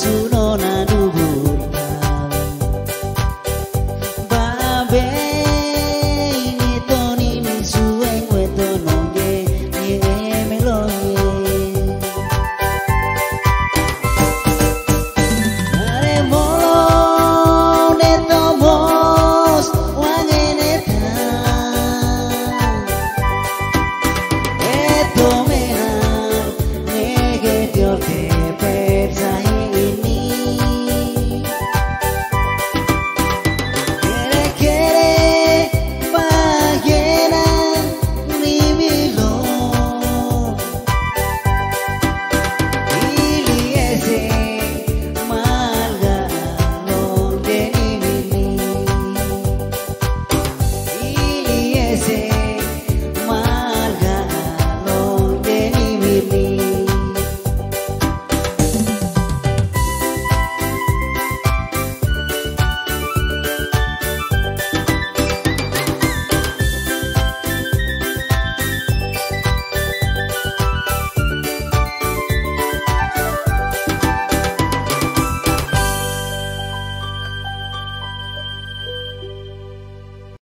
basura.